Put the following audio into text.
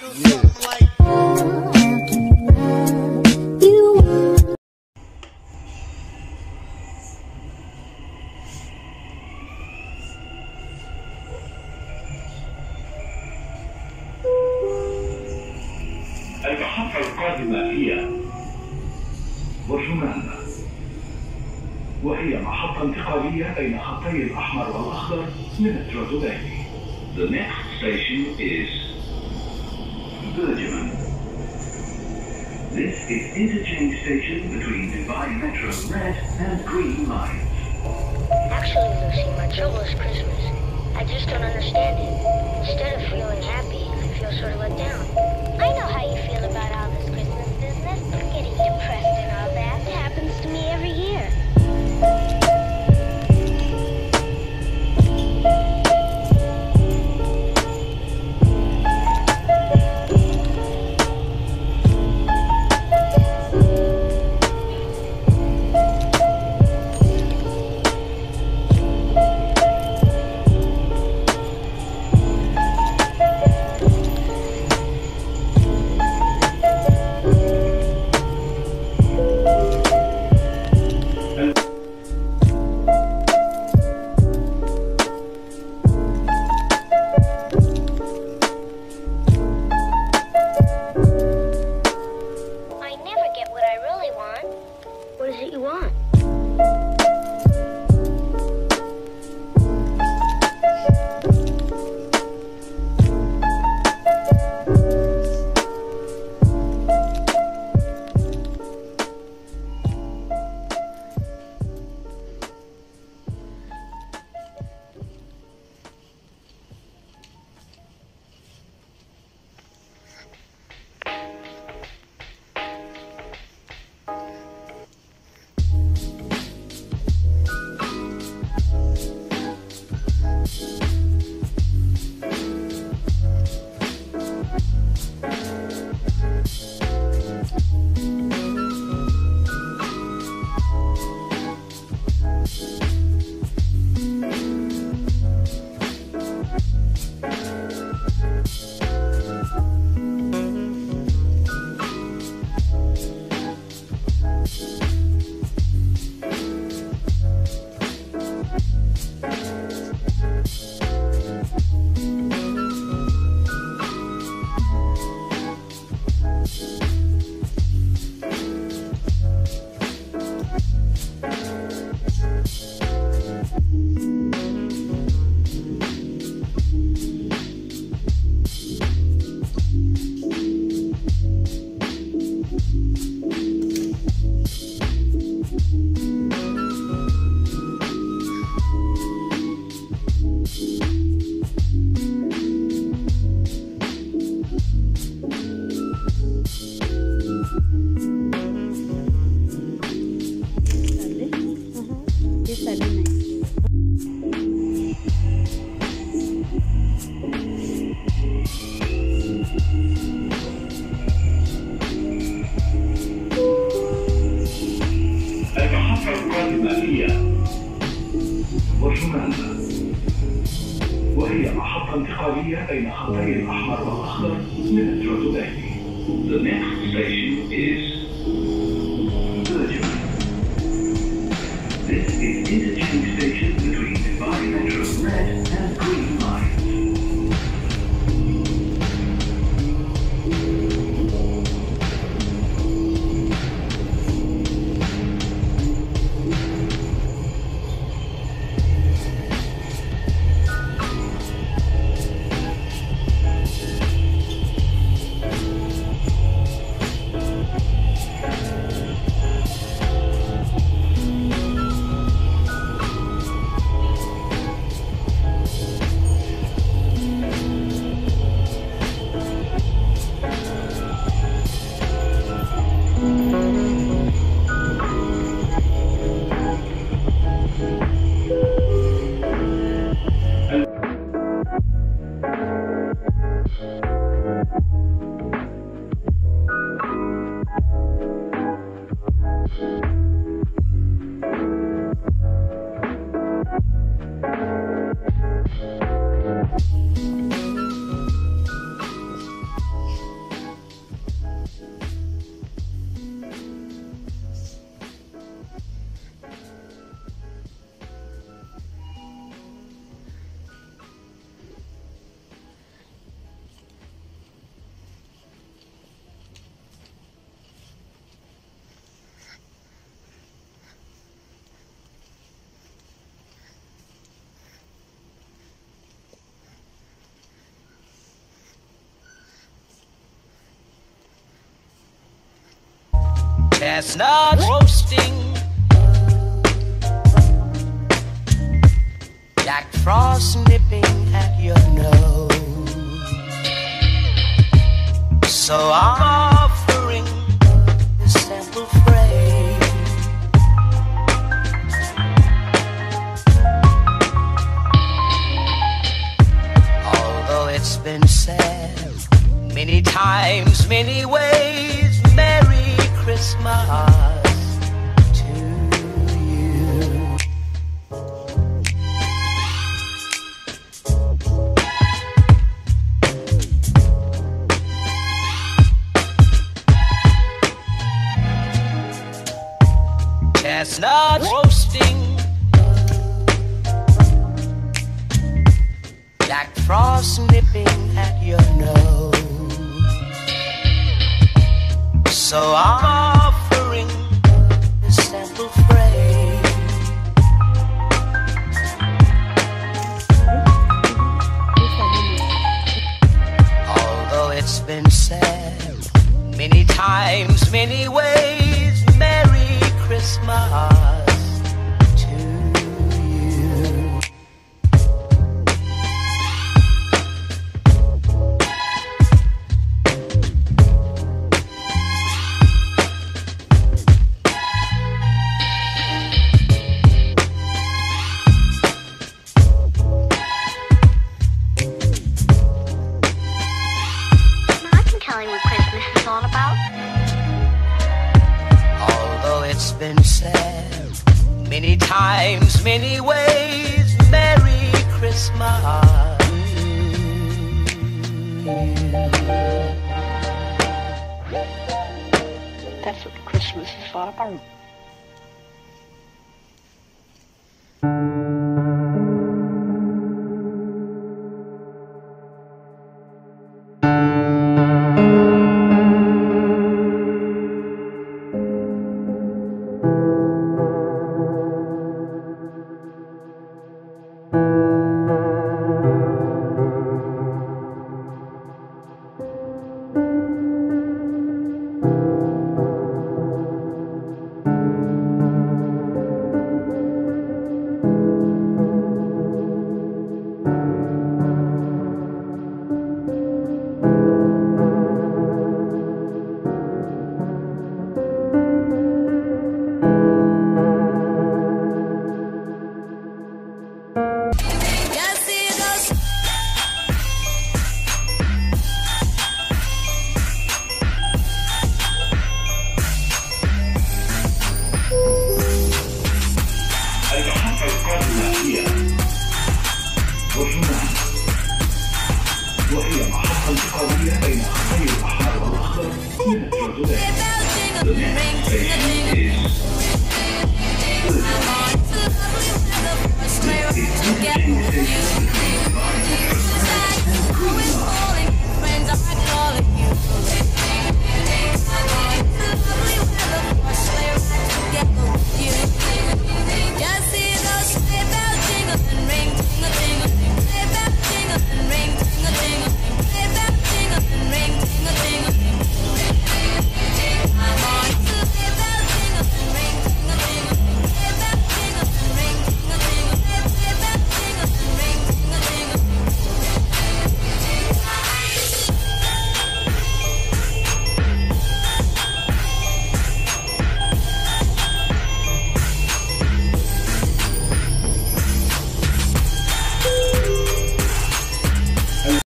المحطة القادمة هي برجمانة وهي محطة انتقالية بين خطي الأحمر والأخضر من مترو دبي. The next station is This is interchange station between Dubai Metro Red and Green lines. Actually, Lucy, my trouble is Christmas. I just don't understand it. Instead of feeling happy, I feel sort of let down. برجمانة وهي محطة انتقالية بين خطي الأحمر والأخضر من دبي. The next station is Bergman. This is interchange station Mm-hmm. Chestnuts roasting. Jack Frost nipping at your nose. So I'm offering this simple phrase. Although it's been said many times, many ways, Merry Christmas times, been said many times, many ways, Merry Christmas. That's what Christmas is all about. Hey,